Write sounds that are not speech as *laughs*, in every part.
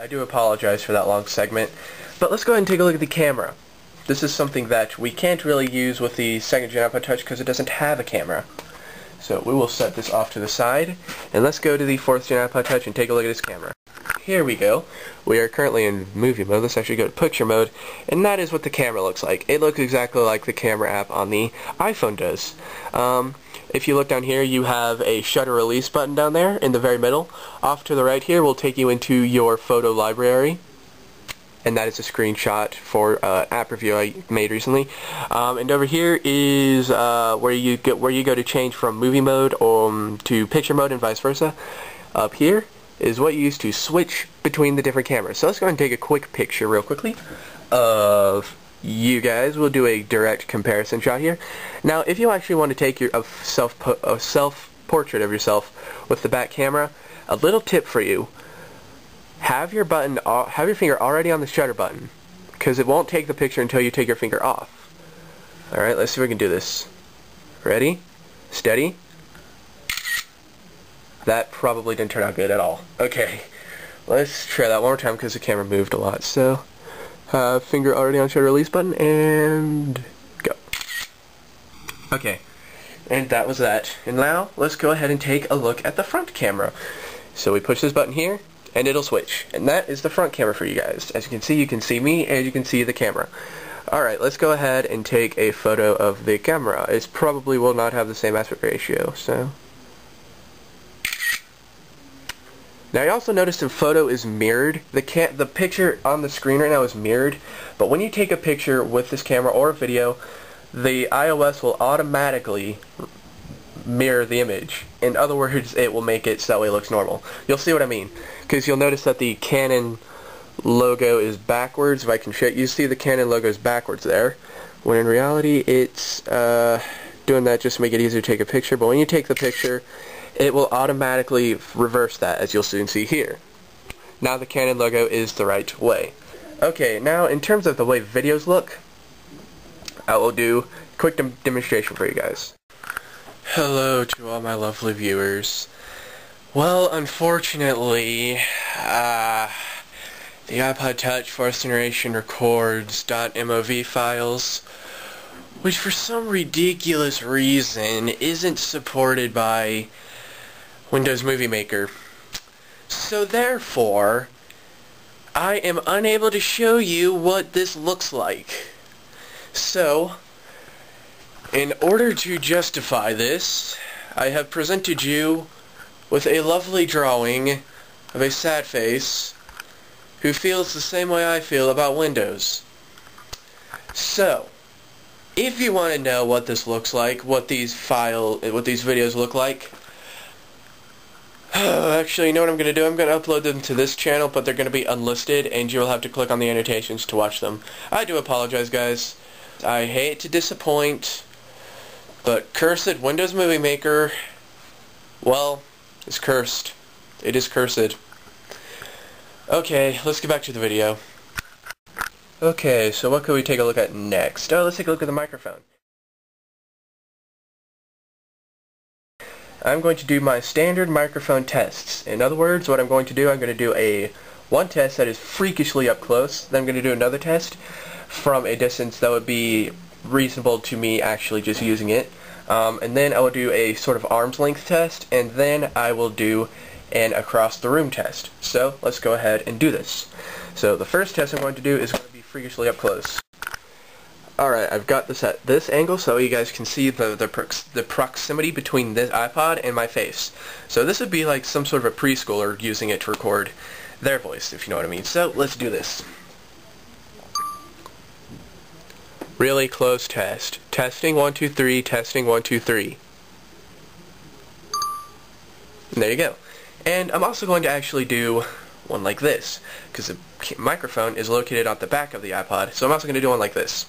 I do apologize for that long segment, but let's go ahead and take a look at the camera. This is something that we can't really use with the second gen iPod Touch because it doesn't have a camera. So we will set this off to the side, and let's go to the fourth gen iPod Touch and take a look at its camera. Here we go. We are currently in movie mode. Let's actually go to picture mode, and that is what the camera looks like. It looks exactly like the camera app on the iPhone does. Um, if you look down here, you have a shutter release button down there in the very middle. Off to the right here will take you into your photo library and that is a screenshot for uh, app review I made recently. Um, and over here is uh, where you get where you go to change from movie mode um, to picture mode and vice versa. Up here is what you use to switch between the different cameras. So let's go and take a quick picture real quickly of you guys. We'll do a direct comparison shot here. Now, if you actually want to take your a self a self portrait of yourself with the back camera, a little tip for you. Have your button have your finger already on the shutter button because it won't take the picture until you take your finger off. Alright let's see if we can do this. Ready? Steady? That probably didn't turn out good at all. Okay let's try that one more time because the camera moved a lot so uh, finger already on shutter release button and go okay and that was that and now let's go ahead and take a look at the front camera so we push this button here and it'll switch. And that is the front camera for you guys. As you can see, you can see me and you can see the camera. Alright, let's go ahead and take a photo of the camera. It probably will not have the same aspect ratio, so... Now you also notice the photo is mirrored. The ca the picture on the screen right now is mirrored, but when you take a picture with this camera or a video, the iOS will automatically mirror the image. In other words, it will make it so that way it looks normal. You'll see what I mean. Because you'll notice that the Canon logo is backwards. If I can show you, see the Canon logo is backwards there. When in reality, it's uh, doing that just to make it easier to take a picture. But when you take the picture, it will automatically reverse that, as you'll soon see here. Now the Canon logo is the right way. Okay, now in terms of the way videos look, I will do a quick dem demonstration for you guys. Hello to all my lovely viewers. Well, unfortunately, uh, the iPod Touch 4th generation records .mov files, which for some ridiculous reason isn't supported by Windows Movie Maker. So therefore, I am unable to show you what this looks like. So, in order to justify this, I have presented you with a lovely drawing of a sad face who feels the same way I feel about Windows. So, if you want to know what this looks like, what these file, what these videos look like, *sighs* actually, you know what I'm going to do? I'm going to upload them to this channel, but they're going to be unlisted, and you'll have to click on the annotations to watch them. I do apologize, guys. I hate to disappoint, but cursed Windows Movie Maker, well, is cursed. It is cursed. Okay, let's get back to the video. Okay, so what could we take a look at next? Oh, let's take a look at the microphone. I'm going to do my standard microphone tests. In other words, what I'm going to do, I'm going to do a one test that is freakishly up close, then I'm going to do another test from a distance that would be reasonable to me actually just using it. Um, and then I will do a sort of arm's length test, and then I will do an across the room test. So let's go ahead and do this. So the first test I'm going to do is going to be freakishly up close. Alright, I've got this at this angle so you guys can see the, the, prox the proximity between this iPod and my face. So this would be like some sort of a preschooler using it to record their voice, if you know what I mean. So let's do this. Really close test. Testing 1, 2, 3, testing 1, 2, 3. And there you go. And I'm also going to actually do one like this, because the microphone is located on the back of the iPod, so I'm also going to do one like this.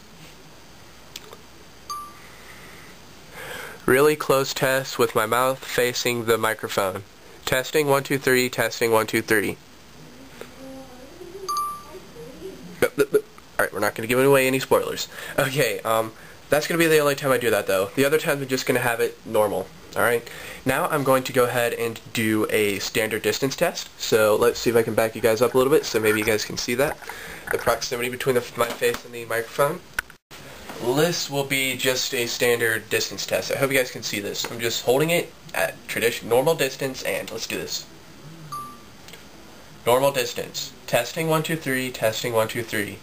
Really close test with my mouth facing the microphone. Testing 1, 2, 3, testing 1, 2, 3. Alright, we're not going to give away any spoilers. Okay, um, That's going to be the only time I do that though. The other times I'm just going to have it normal. Alright, now I'm going to go ahead and do a standard distance test. So let's see if I can back you guys up a little bit so maybe you guys can see that. The proximity between the, my face and the microphone. This will be just a standard distance test. I hope you guys can see this. I'm just holding it at tradition normal distance and let's do this. Normal distance. Testing 1, 2, 3, testing 1, 2, 3.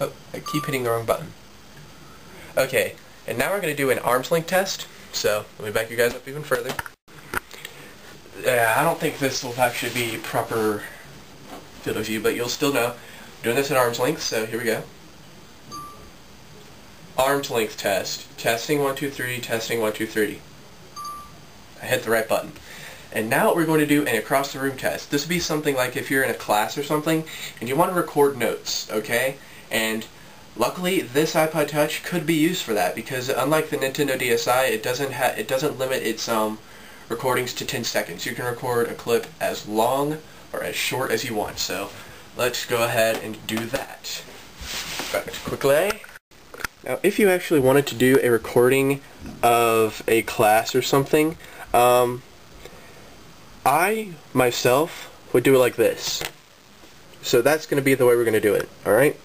Oh, I keep hitting the wrong button. Okay, and now we're going to do an arm's length test. So, let me back you guys up even further. Yeah, I don't think this will actually be proper field of view, but you'll still know. Doing this at arm's length, so here we go arm's length test. Testing 1, 2, 3, testing 1, 2, 3. I hit the right button. And now what we're going to do an across the room test. This would be something like if you're in a class or something and you want to record notes, okay? And luckily this iPod Touch could be used for that because unlike the Nintendo DSi, it doesn't ha it doesn't limit its um recordings to 10 seconds. You can record a clip as long or as short as you want. So let's go ahead and do that. Quickly. Now, if you actually wanted to do a recording of a class or something, um, I, myself, would do it like this. So that's going to be the way we're going to do it, alright?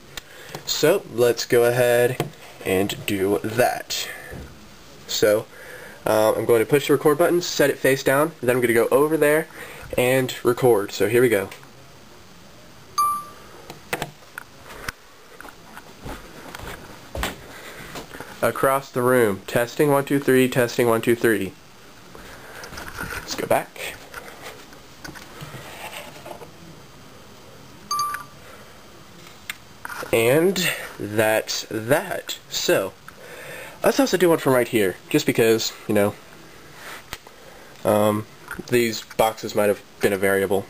So, let's go ahead and do that. So, uh, I'm going to push the record button, set it face down, then I'm going to go over there and record. So here we go. Across the room. Testing one two three. Testing one two three. Let's go back. And that's that. So, let's also do one from right here, just because, you know, um, these boxes might have been a variable.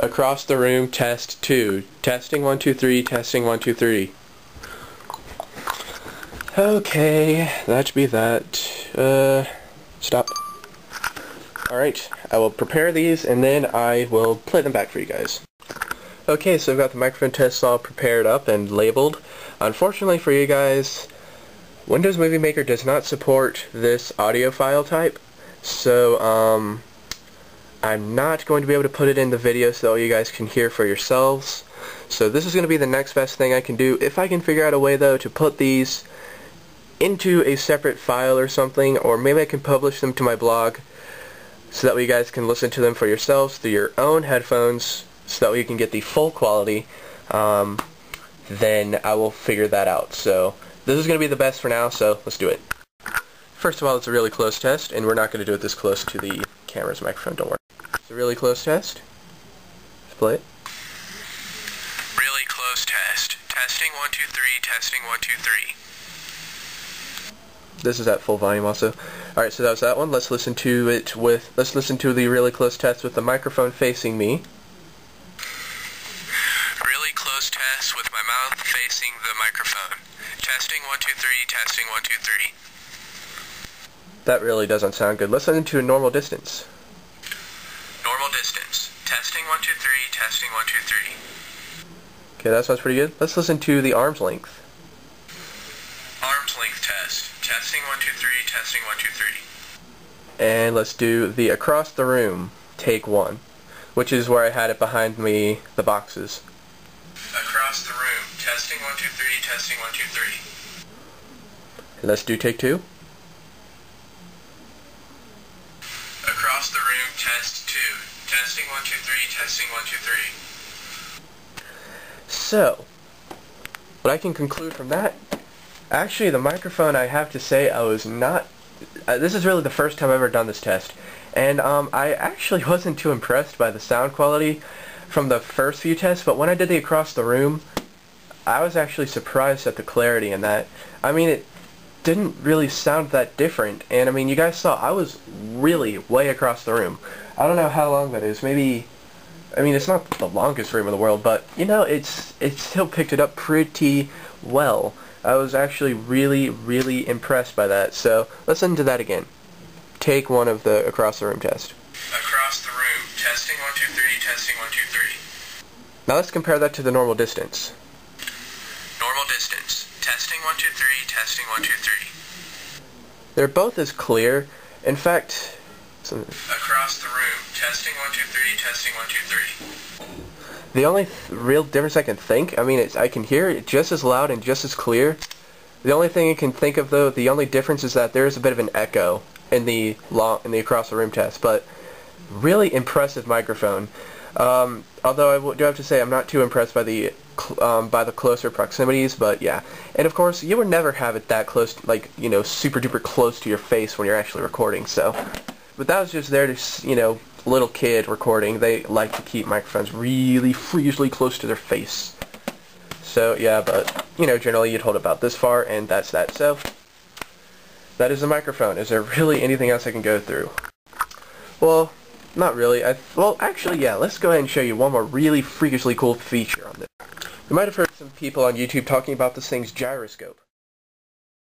Across the room, test 2. Testing one, two, three, testing one, two, three. Okay, that should be that. Uh, stop. Alright, I will prepare these and then I will play them back for you guys. Okay, so I've got the microphone tests all prepared up and labeled. Unfortunately for you guys, Windows Movie Maker does not support this audio file type. So, um, I'm not going to be able to put it in the video so you guys can hear for yourselves. So this is going to be the next best thing I can do. If I can figure out a way though to put these into a separate file or something, or maybe I can publish them to my blog so that way you guys can listen to them for yourselves through your own headphones so that way you can get the full quality, um, then I will figure that out. So this is going to be the best for now, so let's do it. First of all, it's a really close test, and we're not going to do it this close to the camera's microphone, don't worry. It's a really close test. Let's play it. Really close test. Testing one two three. Testing one two three. This is at full volume also. Alright, so that was that one. Let's listen to it with, let's listen to the really close test with the microphone facing me. Really close test with my mouth facing the microphone. Testing one two three. Testing one two three. That really doesn't sound good. Let's listen to a normal distance. Normal distance. Testing one two three. Testing one two three. Okay, that sounds pretty good. Let's listen to the arm's length. Arm's length test. Testing one two three. Testing one two three. And let's do the across the room, take one, which is where I had it behind me, the boxes. Across the room. Testing one two three. Testing one two three. And let's do take two. Across the room. Test two. Testing one two three. Testing one two three. So, what I can conclude from that, actually the microphone, I have to say, I was not, uh, this is really the first time I've ever done this test, and um, I actually *laughs* wasn't too impressed by the sound quality from the first few tests, but when I did the across the room, I was actually surprised at the clarity in that. I mean, it didn't really sound that different, and I mean, you guys saw, I was really way across the room. I don't know how long that is, maybe I mean, it's not the longest room in the world, but, you know, it's it still picked it up pretty well. I was actually really, really impressed by that. So, let's listen to that again. Take one of the across the room test. Across the room. Testing one two three. Testing one two three. Now let's compare that to the normal distance. Normal distance. Testing 123, testing 123. They're both as clear. In fact, some, Across the room. Testing 123, testing 123. the only th real difference I can think, I mean, it's, I can hear it just as loud and just as clear. The only thing I can think of, though, the only difference is that there is a bit of an echo in the long in the across the room test, but really impressive microphone. Um, although I do have to say I'm not too impressed by the um, by the closer proximities, but yeah. And of course, you would never have it that close, like you know, super duper close to your face when you're actually recording. So, but that was just there to you know, little kid recording. They like to keep microphones really freakishly close to their face. So yeah, but you know, generally you'd hold about this far, and that's that. So that is the microphone. Is there really anything else I can go through? Well, not really. I well, actually, yeah. Let's go ahead and show you one more really freakishly cool feature on this. You might have heard some people on YouTube talking about this thing's gyroscope.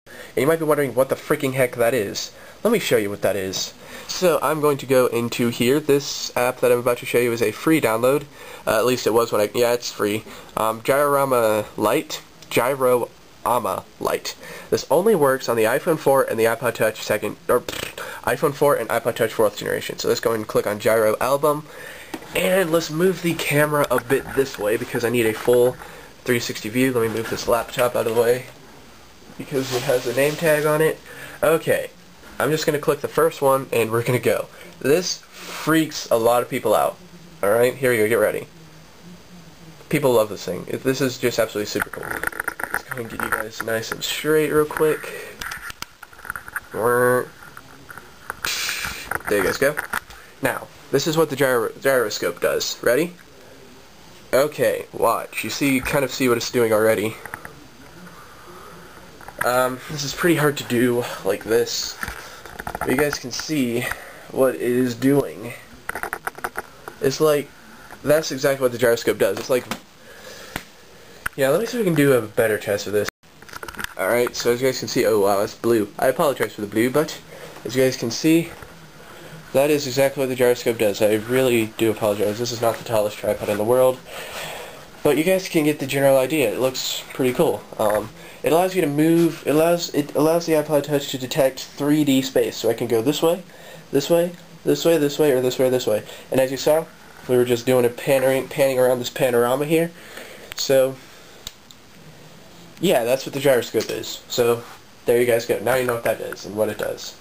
And you might be wondering what the freaking heck that is. Let me show you what that is. So I'm going to go into here. This app that I'm about to show you is a free download. Uh, at least it was when I, yeah, it's free. Um, Gyrorama Lite, Gyrorama Lite. This only works on the iPhone 4 and the iPod Touch second, or iPhone 4 and iPod Touch 4th generation. So let's go and click on Gyro Album. And let's move the camera a bit this way because I need a full 360 view. Let me move this laptop out of the way because it has a name tag on it. Okay, I'm just going to click the first one and we're going to go. This freaks a lot of people out. Alright, here we go, get ready. People love this thing. This is just absolutely super cool. Let's go and get you guys nice and straight real quick. There you guys go. Now, this is what the gyro gyroscope does. Ready? Okay, watch. You see, you kind of see what it's doing already. Um, this is pretty hard to do like this. But you guys can see what it is doing. It's like, that's exactly what the gyroscope does. It's like, yeah, let me see if we can do a better test of this. Alright, so as you guys can see, oh wow, that's blue. I apologize for the blue, but as you guys can see, that is exactly what the gyroscope does. I really do apologize. This is not the tallest tripod in the world. But you guys can get the general idea. It looks pretty cool. Um, it allows you to move. It allows it allows the iPod Touch to detect 3D space. So I can go this way, this way, this way, this way, or this way, this way. And as you saw, we were just doing a panning panning around this panorama here. So yeah, that's what the gyroscope is. So there you guys go. Now you know what that is and what it does.